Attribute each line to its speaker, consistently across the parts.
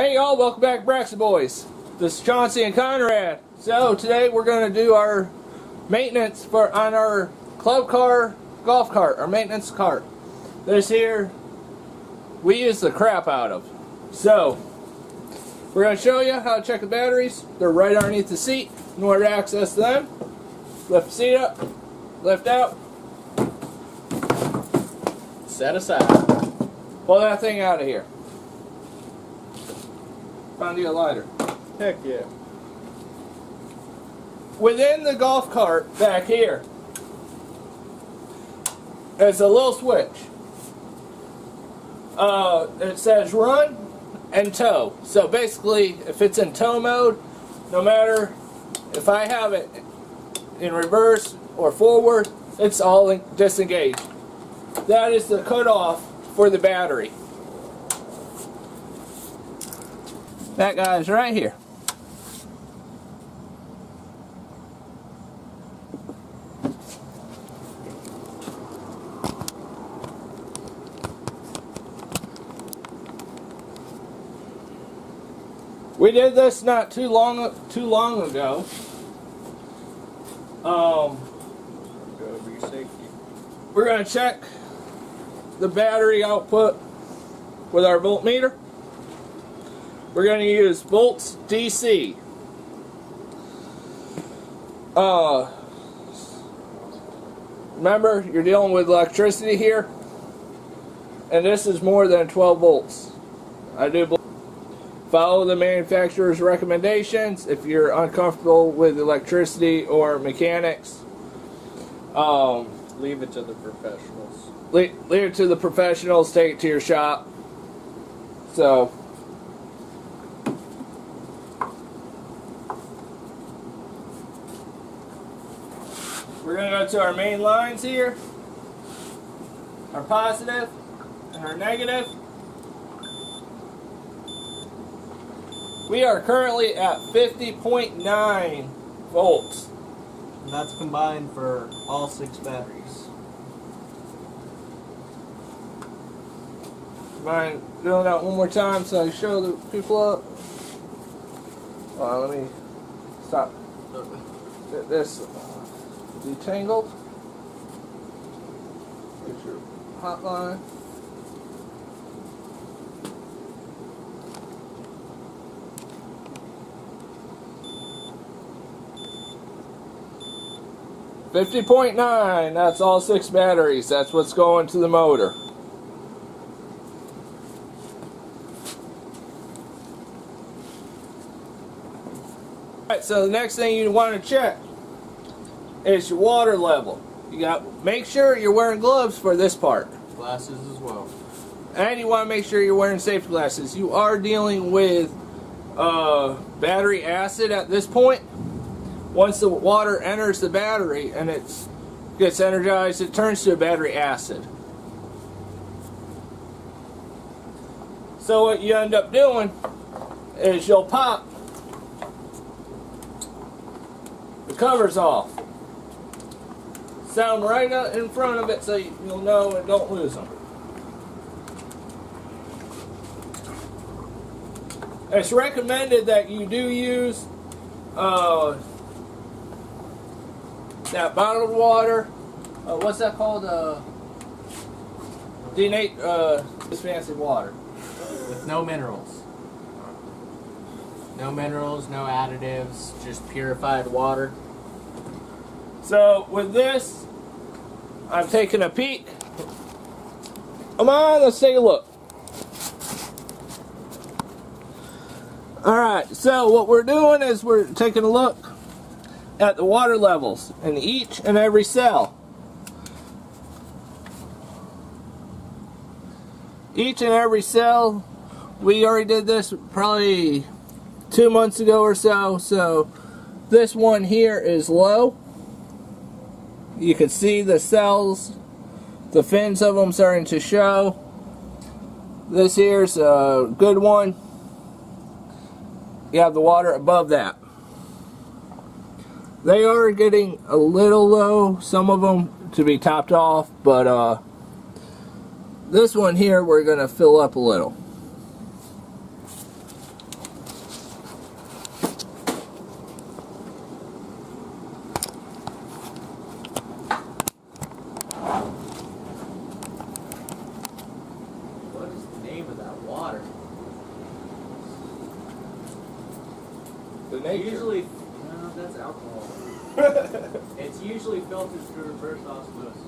Speaker 1: Hey y'all, welcome back Braxton Boys. This is Chauncey and Conrad. So today we're going to do our maintenance for on our club car golf cart, our maintenance cart. This here we use the crap out of. So we're going to show you how to check the batteries. They're right underneath the seat. In order to access them, lift the seat up, lift out, set aside. Pull that thing out of here. Found you a lighter.
Speaker 2: Heck yeah.
Speaker 1: Within the golf cart back here, there's a little switch. Uh, it says run and tow. So basically, if it's in tow mode, no matter if I have it in reverse or forward, it's all disengaged. That is the cutoff for the battery. That guy's right here. We did this not too long too long ago. Um, we're going to check the battery output with our voltmeter. We're going to use volts DC. Uh, remember, you're dealing with electricity here, and this is more than 12 volts. I do believe. Follow the manufacturer's recommendations if you're uncomfortable with electricity or mechanics. Um,
Speaker 2: Leave it to the professionals.
Speaker 1: leave, leave it to the professionals. Take it to your shop. So. We're going to go to our main lines here. Our positive and our negative. We are currently at 50.9 volts.
Speaker 3: And that's combined for all six batteries.
Speaker 1: Mind doing that one more time so I show the people up? On, let me stop. This detangled. Get your hotline. Fifty point nine. That's all six batteries. That's what's going to the motor. Alright, so the next thing you want to check is your water level. You got make sure you're wearing gloves for this part.
Speaker 3: Glasses as well.
Speaker 1: And you want to make sure you're wearing safety glasses. You are dealing with uh, battery acid at this point. Once the water enters the battery and it gets energized, it turns to a battery acid. So what you end up doing is you'll pop the covers off. Sound right up in front of it so you- you'll know and don't lose them. It's recommended that you do use uh, that bottled water. Uh, what's that called? Uh, denate uh, this fancy water.
Speaker 3: With no minerals. No minerals, no additives, just purified water.
Speaker 1: So with this, I'm taking a peek. Come on, let's take a look. Alright, so what we're doing is we're taking a look at the water levels in each and every cell. Each and every cell, we already did this probably two months ago or so, so this one here is low. You can see the cells, the fins of them starting to show. This here's a good one. You have the water above that. They are getting a little low, some of them to be topped off, but uh, this one here we're going to fill up a little.
Speaker 3: that water.
Speaker 1: The nature.
Speaker 3: Usually, no, that's alcohol. It's usually filtered through reverse osmosis.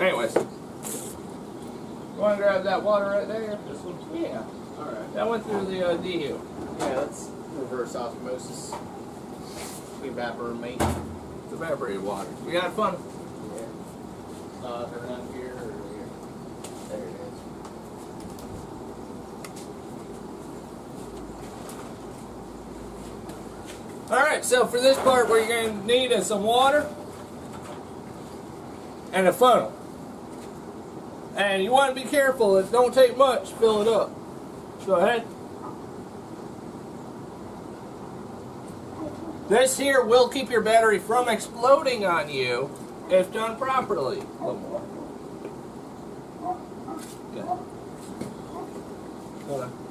Speaker 1: Anyways. You want to grab that water right there?
Speaker 3: This one?
Speaker 1: Yeah.
Speaker 3: Alright.
Speaker 1: That went through the uh, dehu.
Speaker 2: Yeah, that's reverse osmosis. Evaporate.
Speaker 1: It's evaporated water. We got fun.
Speaker 2: Yeah. Uh, around here. There it is.
Speaker 1: Alright, so for this part, what you're going to need is some water and a funnel. And you want to be careful. It don't take much. Fill it up. Go ahead. This here will keep your battery from exploding on you if done properly. Good. Hold on.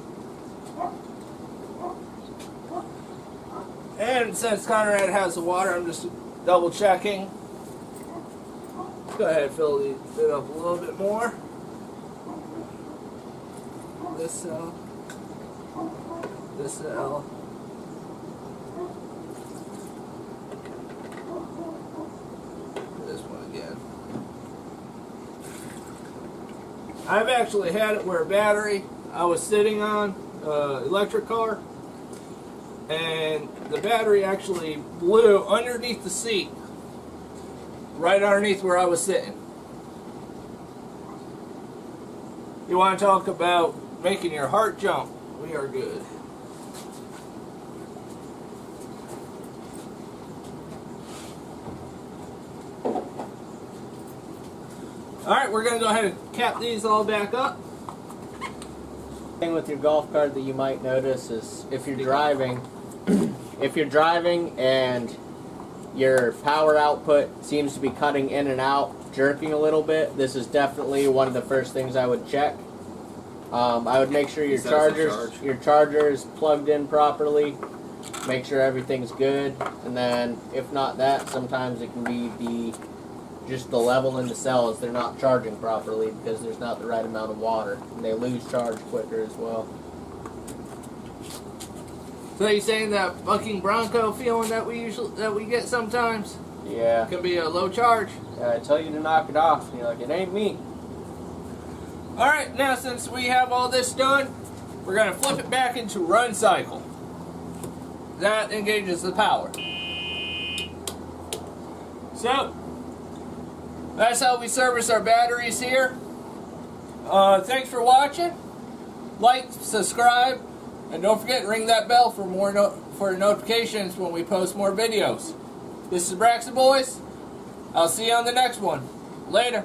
Speaker 1: And since Conrad has the water, I'm just double checking. Go ahead, fill it up a little bit more. This cell. This cell. This one again. I've actually had it where a battery I was sitting on, uh, electric car, and the battery actually blew underneath the seat, right underneath where I was sitting. You want to talk about making your heart jump? We are good. Alright, we're going to go ahead and cap these all back up.
Speaker 4: thing with your golf cart that you might notice is if you're driving, if you're driving and your power output seems to be cutting in and out, jerking a little bit, this is definitely one of the first things I would check. Um, I would make sure your chargers,
Speaker 2: charge.
Speaker 4: your charger is plugged in properly. Make sure everything's good, and then if not that, sometimes it can be the just the level in the cells. They're not charging properly because there's not the right amount of water, and they lose charge quicker as well.
Speaker 1: So you saying that fucking bronco feeling that we usually that we get sometimes
Speaker 4: Yeah.
Speaker 1: can be a low charge?
Speaker 4: I tell you to knock it off, and you're like, it ain't me.
Speaker 1: All right, now since we have all this done, we're gonna flip it back into run cycle. That engages the power. So that's how we service our batteries here. Uh, thanks for watching. Like, subscribe, and don't forget ring that bell for more no- for notifications when we post more videos. This is Braxton Boys. I'll see you on the next one. Later.